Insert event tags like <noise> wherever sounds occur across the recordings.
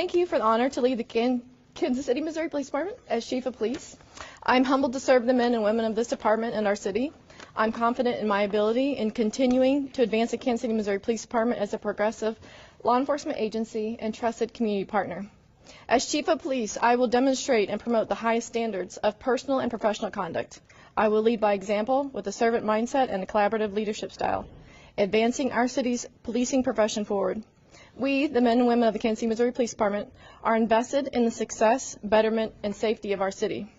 Thank you for the honor to lead the Kan- Kansas City, Missouri Police Department as Chief of Police. I'm humbled to serve the men and women of this department and our city. I'm confident in my ability in continuing to advance the Kansas City, Missouri Police Department as a progressive law enforcement agency and trusted community partner. As Chief of Police, I will demonstrate and promote the highest standards of personal and professional conduct. I will lead by example with a servant mindset and a collaborative leadership style, advancing our city's policing profession forward. We, the men and women of the Kansas City, Missouri Police Department, are invested in the success, betterment, and safety of our city.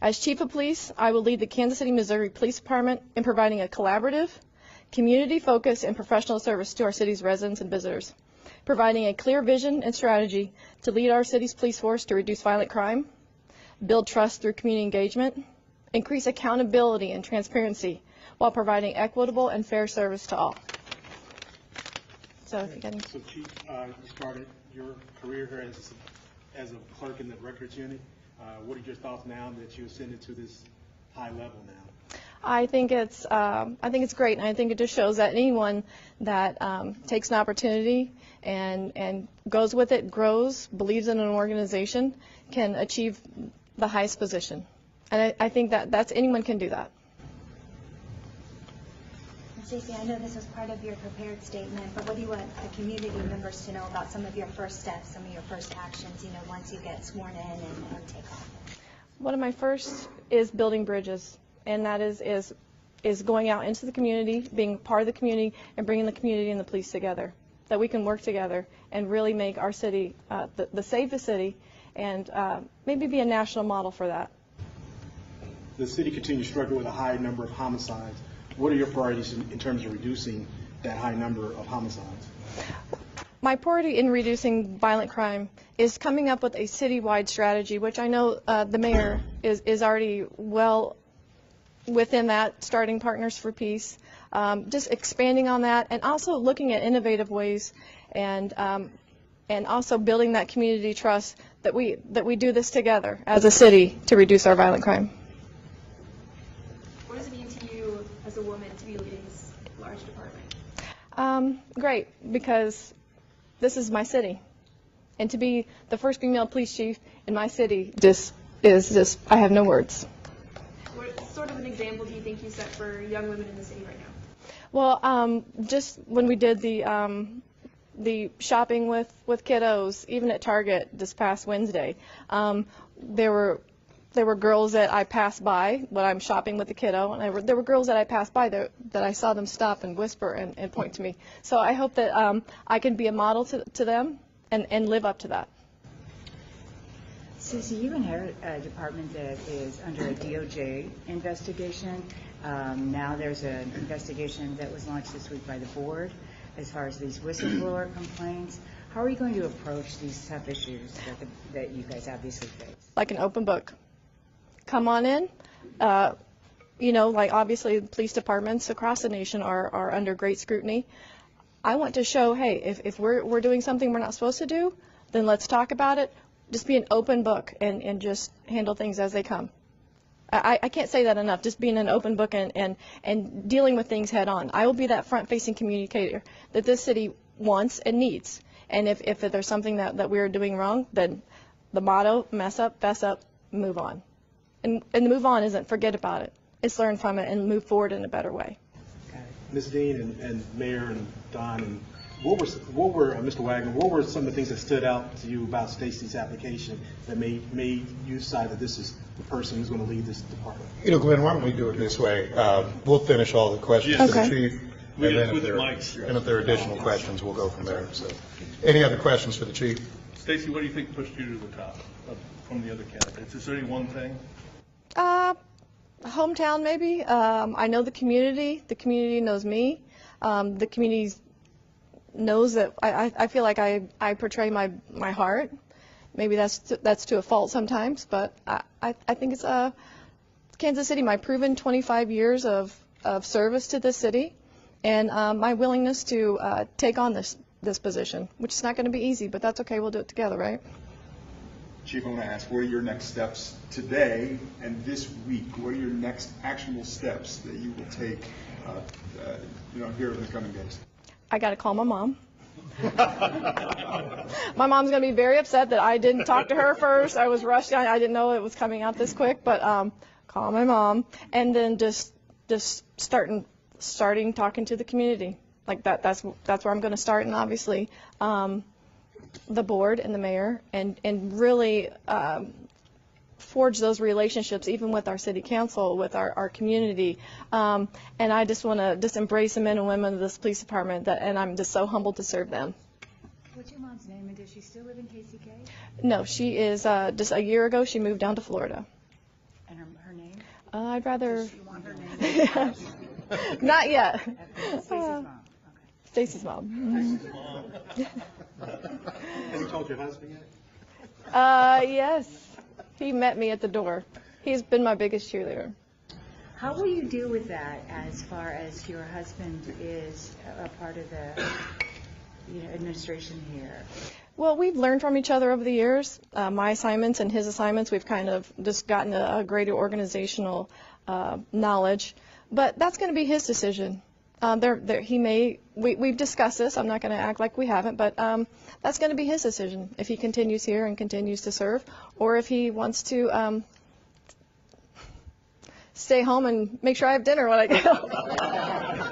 As Chief of Police, I will lead the Kansas City, Missouri Police Department in providing a collaborative, community-focused, and professional service to our city's residents and visitors, providing a clear vision and strategy to lead our city's police force to reduce violent crime, build trust through community engagement, increase accountability and transparency, while providing equitable and fair service to all. So if you got any So Chief, uh, you started your career here as, as a clerk in the records unit. Uh, What are your thoughts now that you ascended to this high level now? I think it's um, I think it's great, and I think it just shows that anyone that um, takes an opportunity and and goes with it, grows, believes in an organization, can achieve the highest position. And I, I think that that's anyone can do that. Stacey, I know this was part of your prepared statement, but what do you want the community members to know about some of your first steps, some of your first actions, you know, once you get sworn in and, and take off? One of my first is building bridges, and that is is is going out into the community, being part of the community, and bringing the community and the police together. That we can work together and really make our city uh, the, the safest city, and uh, maybe be a national model for that. The city continues to struggle with a high number of homicides. What are your priorities in, in terms of reducing that high number of homicides? My priority in reducing violent crime is coming up with a citywide strategy, which I know uh, the mayor is, is already well within that, starting Partners for Peace, um, just expanding on that, and also looking at innovative ways, and um, and also building that community trust that we that we do this together as a city to reduce our violent crime. What does it mean to you as a woman to be leading this large department? Um, great, because this is my city. And to be the first female police chief in my city just is just, I have no words. What sort of an example do you think you set for young women in the city right now? Well, um, just when we did the, um, the shopping with, with kiddos, even at Target this past Wednesday, um, there were there were girls that I passed by when I'm shopping with the kiddo, and I there were girls that I passed by that, that I saw them stop and whisper and, and point to me. So I hope that um, I can be a model to, to them and, and live up to that. Susie, you inherit a department that is under a DOJ investigation. Um, Now there's an investigation that was launched this week by the board as far as these whistleblower complaints. How are you going to approach these tough issues that, the- that you guys obviously face? like an open book. Come on in. Uh, you know, like obviously police departments across the nation are, are under great scrutiny. I want to show, hey, if, if we're, we're doing something we're not supposed to do, then let's talk about it. Just be an open book and, and just handle things as they come. I, I can't say that enough, just being an open book and, and, and dealing with things head on. I will be that front facing communicator that this city wants and needs. And if, if there's something that, that we're doing wrong, then the motto, mess up, fess up, move on. And, and move on isn't forget about it. It's learn from it and move forward in a better way. Got it. Ms. Dean and, and Mayor and Don, and what were, what were, uh, Mr. Wagner, what were some of the things that stood out to you about Stacey's application that made, made you decide that this is the person who's going to lead this department? You know, Glenn, why don't we do it this way? Uh, We'll finish all the questions to the Okay. chief, We and have then if with there, mics. and if there are additional questions, we'll go from there. So, any other questions for the chief? Stacey, what do you think pushed you to the top of- from the other candidates? Is there any one thing? Uh, hometown, maybe. Um, I know the community. The community knows me. Um, the community knows that I, I, feel like I, I portray my, my heart. Maybe that's to, that's to a fault sometimes, but I, I, I think it's uh, Kansas City, my proven 25 years of, of service to this city, and um, my willingness to uh, take on this this position, which is not going to be easy, but that's okay. We'll do it together, right? Chief, I want to ask, what are your next steps today and this week? What are your next actionable steps that you will take, uh, uh, you know, here in the coming days? I got to call my mom My mom's going to be very upset that I didn't talk to her first. I was rushed. I, I didn't know it was coming out this quick, but um, call my mom and then just just starting starting talking to the community. Like that. That's that's where I'm going to start, and obviously um, the board and the mayor, and and really. Um, forge those relationships even with our city council, with our, our community. Um, and I just want to just embrace the men and women of this police department that, and I'm just so humbled to serve them. What's your mom's name, and does she still live in KCK? No, she is, uh, just a year ago, she moved down to Florida. And her, her name? Uh, I'd rather, Does she want her name? <laughs> not yet. Uh, mom, okay. Stacey's mom. Have you told your husband yet? Uh, yes. He met me at the door. He's been my biggest cheerleader. How will you deal with that as far as your husband is a a part of the, you know, administration here? Well, we've learned from each other over the years. Uh, my assignments and his assignments, we've kind of just gotten a, a greater organizational uh, knowledge. But that's going to be his decision. Uh, there, there, he may. We, we've discussed this. I'm not going to act like we haven't, but um, that's going to be his decision if he continues here and continues to serve, or if he wants to um, stay home and make sure I have dinner when I go. <laughs>